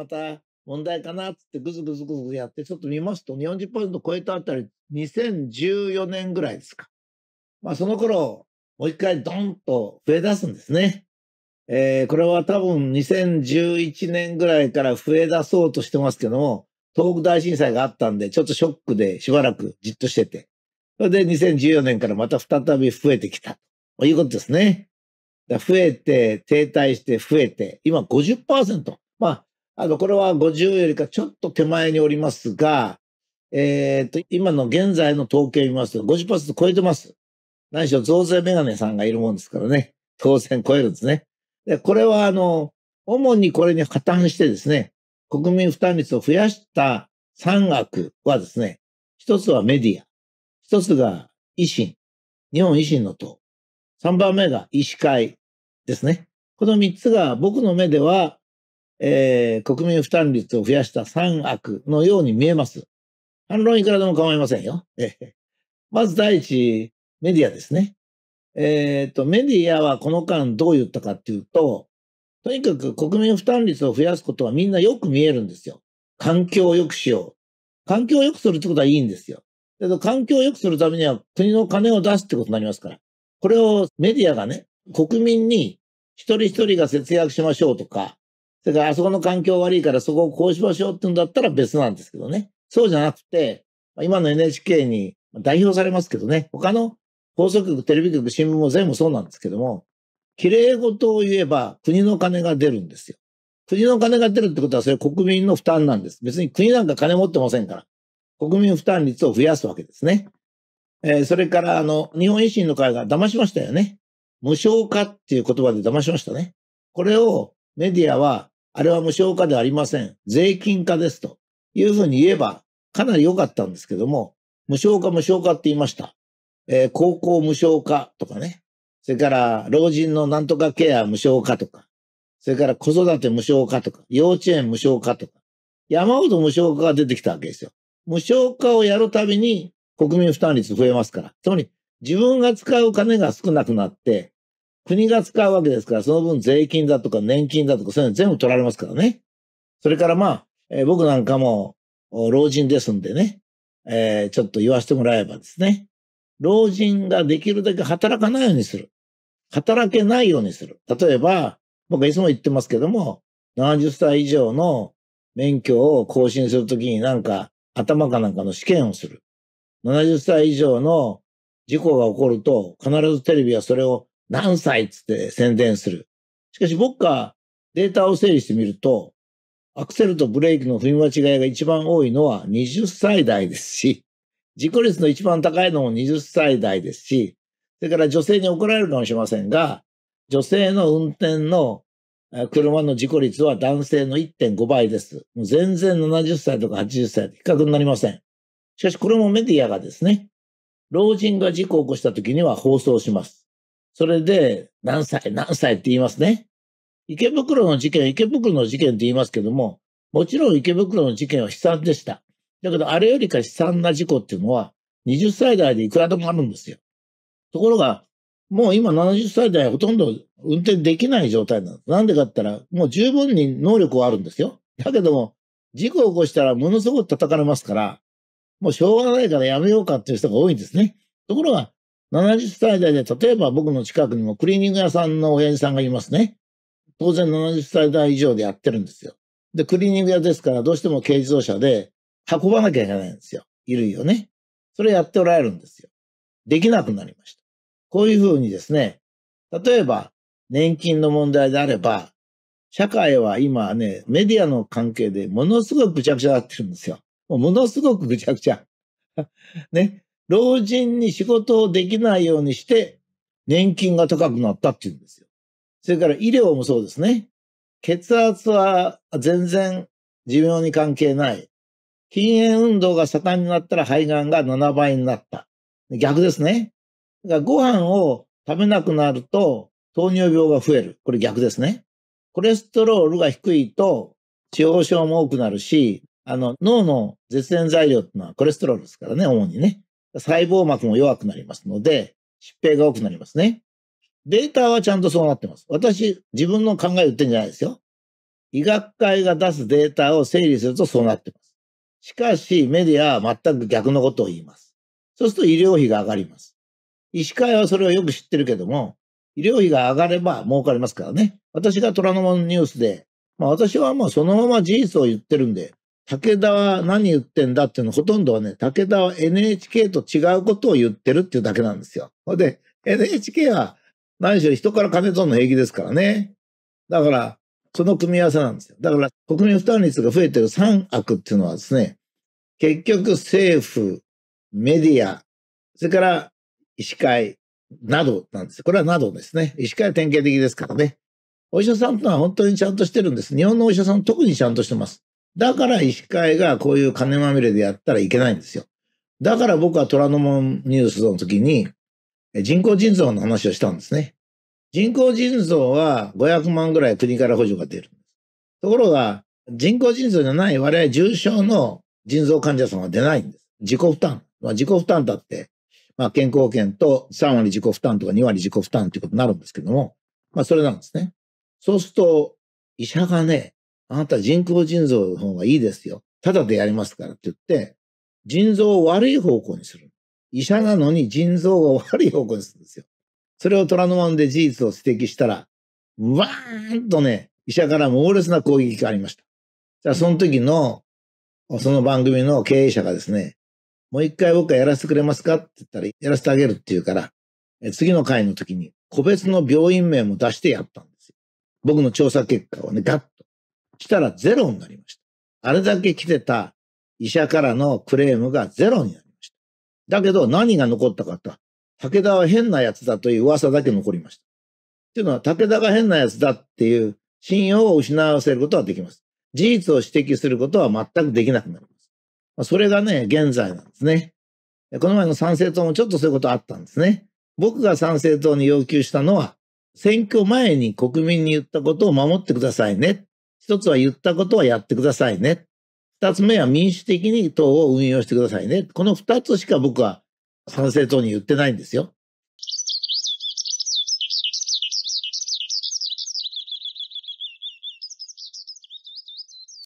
また問題かなってぐずぐずぐずやって、ちょっと見ますと40%超えたあたり、2014年ぐらいですか。まあその頃、もう一回ドンと増え出すんですね。えー、これは多分2011年ぐらいから増え出そうとしてますけども、東北大震災があったんで、ちょっとショックでしばらくじっとしてて、それで2014年からまた再び増えてきたということですね。増えて、停滞して増えて、今50%。まあ、あの、これは50よりかちょっと手前におりますが、えっ、ー、と、今の現在の統計を見ますと50%超えてます。何しろ増税メガネさんがいるもんですからね。当然超えるんですね。で、これはあの、主にこれに破綻してですね、国民負担率を増やした三悪はですね、一つはメディア、一つが維新、日本維新の党、三番目が医師会ですね。この三つが僕の目ではえー、国民負担率を増やした三悪のように見えます。反論いくらでも構いませんよ。まず第一、メディアですね。えっ、ー、と、メディアはこの間どう言ったかっていうと、とにかく国民負担率を増やすことはみんなよく見えるんですよ。環境を良くしよう。環境を良くするってことはいいんですよ。けど環境を良くするためには国の金を出すってことになりますから。これをメディアがね、国民に一人一人が節約しましょうとか、それからあそこの環境悪いからそこをこうしましょうって言うんだったら別なんですけどね。そうじゃなくて、今の NHK に代表されますけどね、他の放送局、テレビ局、新聞も全部そうなんですけども、綺麗事を言えば国の金が出るんですよ。国の金が出るってことはそれ国民の負担なんです。別に国なんか金持ってませんから。国民負担率を増やすわけですね。えー、それからあの、日本維新の会が騙しましたよね。無償化っていう言葉で騙しましたね。これをメディアはあれは無償化ではありません。税金化ですというふうに言えばかなり良かったんですけども、無償化無償化って言いました。えー、高校無償化とかね。それから老人のなんとかケア無償化とか。それから子育て無償化とか。幼稚園無償化とか。山ほど無償化が出てきたわけですよ。無償化をやるたびに国民負担率増えますから。つまり自分が使う金が少なくなって、国が使うわけですから、その分税金だとか年金だとかそういうの全部取られますからね。それからまあ、えー、僕なんかも老人ですんでね、えー、ちょっと言わせてもらえばですね、老人ができるだけ働かないようにする。働けないようにする。例えば、僕はいつも言ってますけども、70歳以上の免許を更新するときになんか頭かなんかの試験をする。70歳以上の事故が起こると必ずテレビはそれを何歳っつって宣伝する。しかし僕がデータを整理してみると、アクセルとブレーキの踏み間違いが一番多いのは20歳代ですし、事故率の一番高いのも20歳代ですし、それから女性に怒られるかもしれませんが、女性の運転の車の事故率は男性の1.5倍です。もう全然70歳とか80歳と比較になりません。しかしこれもメディアがですね、老人が事故を起こした時には放送します。それで、何歳、何歳って言いますね。池袋の事件、池袋の事件って言いますけども、もちろん池袋の事件は悲惨でした。だけど、あれよりか悲惨な事故っていうのは、20歳代でいくらでもあるんですよ。ところが、もう今70歳代はほとんど運転できない状態なんです。なんでかって言ったら、もう十分に能力はあるんですよ。だけども、事故を起こしたらものすごく叩かれますから、もうしょうがないからやめようかっていう人が多いんですね。ところが、70歳代で、例えば僕の近くにもクリーニング屋さんの親父さんがいますね。当然70歳代以上でやってるんですよ。で、クリーニング屋ですから、どうしても軽自動車で運ばなきゃいけないんですよ。衣類をね。それやっておられるんですよ。できなくなりました。こういうふうにですね、例えば年金の問題であれば、社会は今ね、メディアの関係でものすごくぐちゃぐちゃになってるんですよ。もうものすごくぐちゃぐちゃ。ね。老人に仕事をできないようにして、年金が高くなったっていうんですよ。それから医療もそうですね。血圧は全然寿命に関係ない。禁煙運動が盛んになったら肺がんが7倍になった。逆ですね。だからご飯を食べなくなると糖尿病が増える。これ逆ですね。コレステロールが低いと地方症も多くなるし、あの脳の絶縁材料っていうのはコレステロールですからね、主にね。細胞膜も弱くなりますので、疾病が多くなりますね。データはちゃんとそうなってます。私、自分の考え言ってんじゃないですよ。医学会が出すデータを整理するとそうなってます。しかし、メディアは全く逆のことを言います。そうすると医療費が上がります。医師会はそれをよく知ってるけども、医療費が上がれば儲かりますからね。私が虎ノ門ニュースで、まあ私はもうそのまま事実を言ってるんで、武田は何言ってんだっていうのほとんどはね、武田は NHK と違うことを言ってるっていうだけなんですよ。で、NHK は何しろ人から金取るの平気ですからね。だから、その組み合わせなんですよ。だから、国民負担率が増えてる3悪っていうのはですね、結局政府、メディア、それから医師会などなんです。これはなどですね。医師会は典型的ですからね。お医者さんとは本当にちゃんとしてるんです。日本のお医者さん特にちゃんとしてます。だから医師会がこういう金まみれでやったらいけないんですよ。だから僕は虎ノ門ニュースの時に人工腎臓の話をしたんですね。人工腎臓は500万ぐらい国から補助が出るんです。ところが、人工腎臓じゃない我々重症の腎臓患者さんは出ないんです。自己負担。まあ、自己負担だって、まあ、健康保険と3割自己負担とか2割自己負担ということになるんですけども、まあ、それなんですね。そうすると、医者がね、あなた人工腎臓の方がいいですよ。ただでやりますからって言って、腎臓を悪い方向にする。医者なのに腎臓が悪い方向にするんですよ。それを虎ノ門で事実を指摘したら、わーんとね、医者から猛烈な攻撃がありました。じゃあその時の、その番組の経営者がですね、もう一回僕はやらせてくれますかって言ったら、やらせてあげるって言うから、次の回の時に個別の病院名も出してやったんですよ。僕の調査結果をね、したらゼロになりました。あれだけ来てた医者からのクレームがゼロになりました。だけど何が残ったかと、武田は変な奴だという噂だけ残りました。っていうのは、武田が変な奴だっていう信用を失わせることはできます。事実を指摘することは全くできなくなります。まあ、それがね、現在なんですね。この前の参政党もちょっとそういうことあったんですね。僕が参政党に要求したのは、選挙前に国民に言ったことを守ってくださいね。一つは言ったことはやってくださいね。二つ目は民主的に党を運用してくださいね。この二つしか僕は賛成党に言ってないんですよ。